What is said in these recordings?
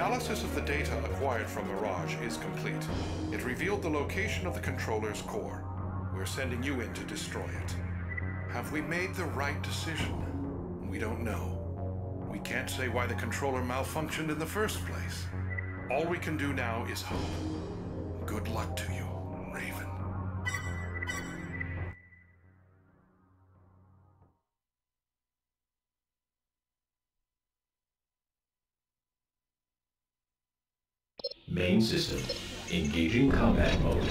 Analysis of the data acquired from Mirage is complete. It revealed the location of the controller's core. We're sending you in to destroy it. Have we made the right decision? We don't know. We can't say why the controller malfunctioned in the first place. All we can do now is hope. Good luck to you, Main system. Engaging combat mode.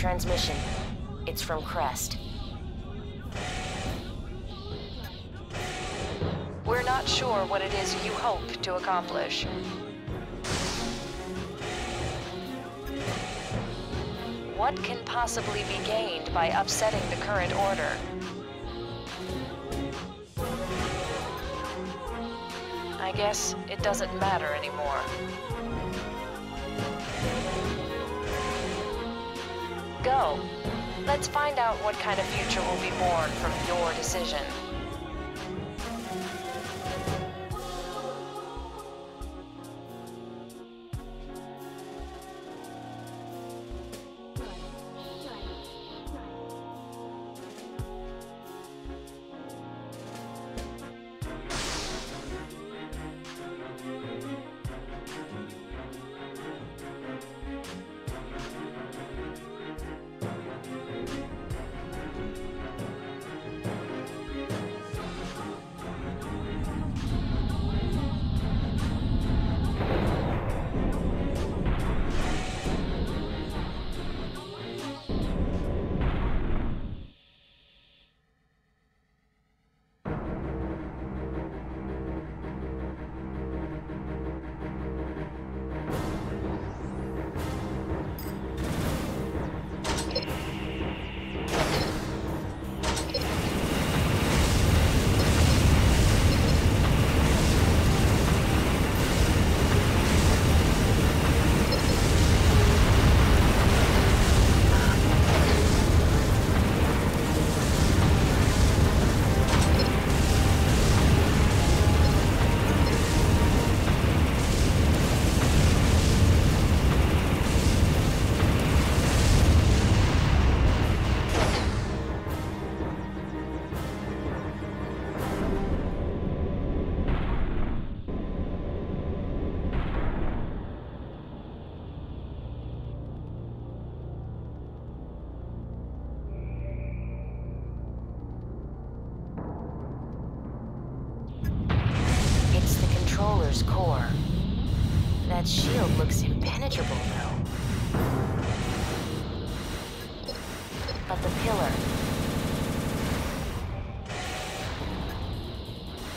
Transmission. It's from Crest. We're not sure what it is you hope to accomplish. What can possibly be gained by upsetting the current order? I guess it doesn't matter anymore. Go. Let's find out what kind of future will be born from your decision.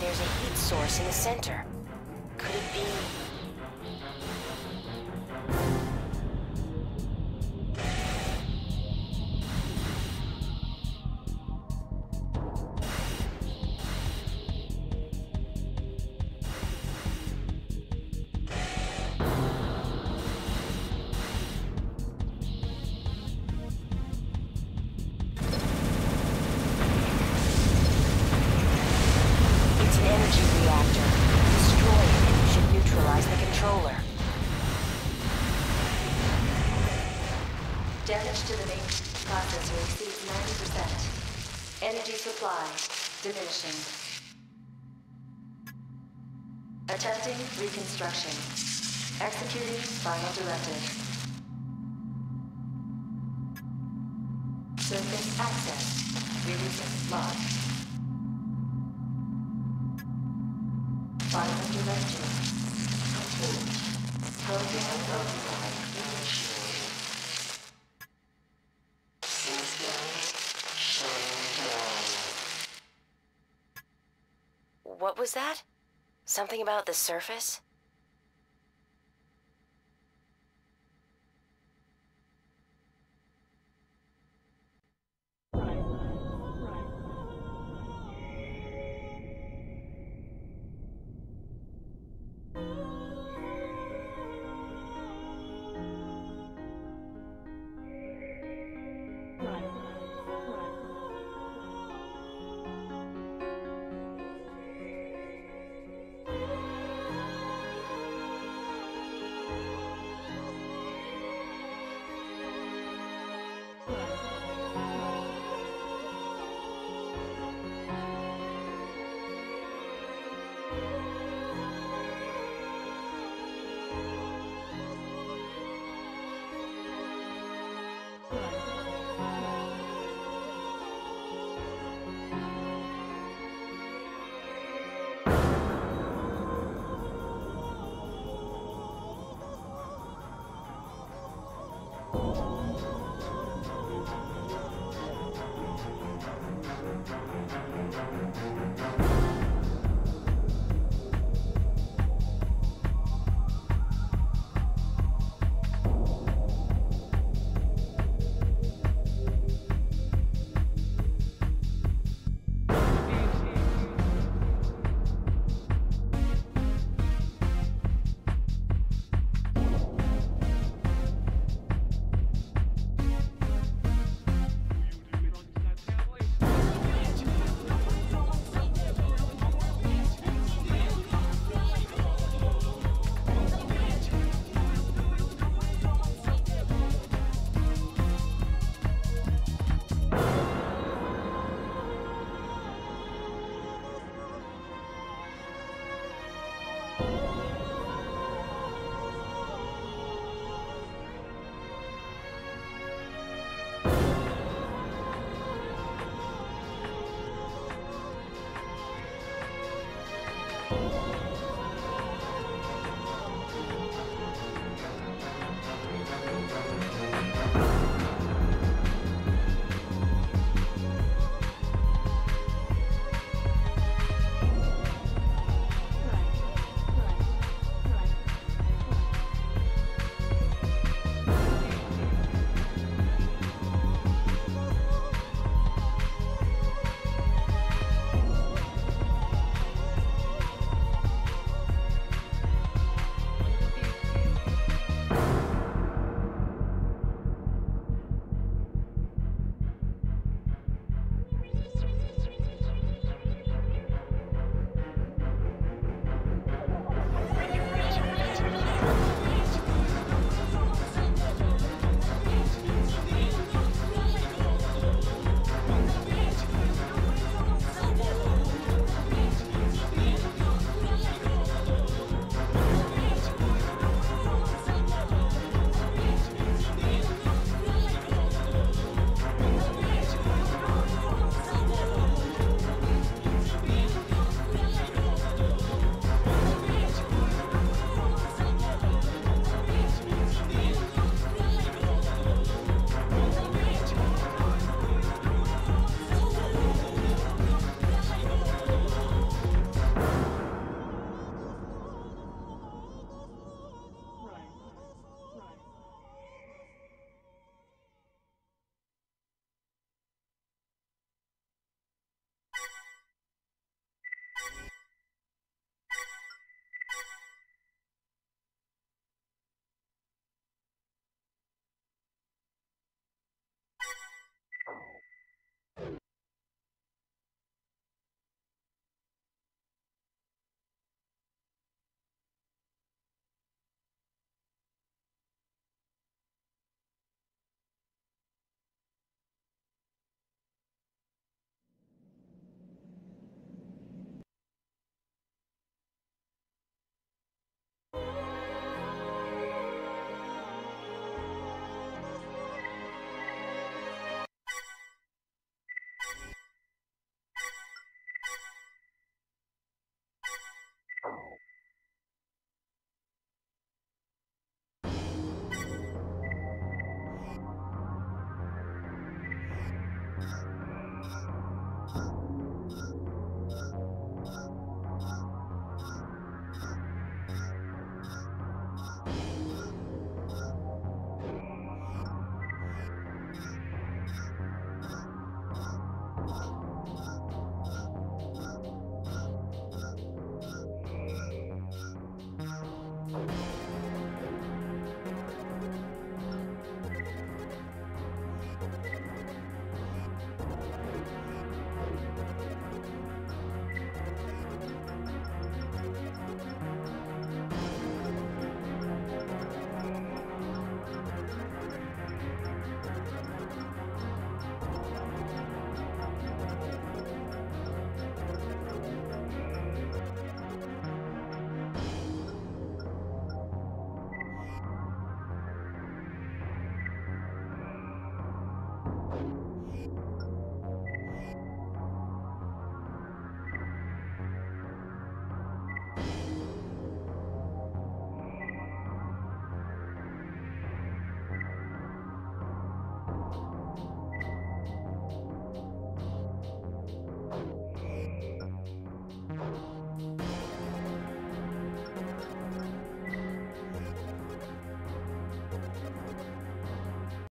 There's a heat source in the center. Could it be... Damage to the main processor exceeds 90%. Energy supply diminishing. Attempting reconstruction. Executing final directive. Surface access. Releasing lock. Final directive. Complete. Program override What was that? Something about the surface?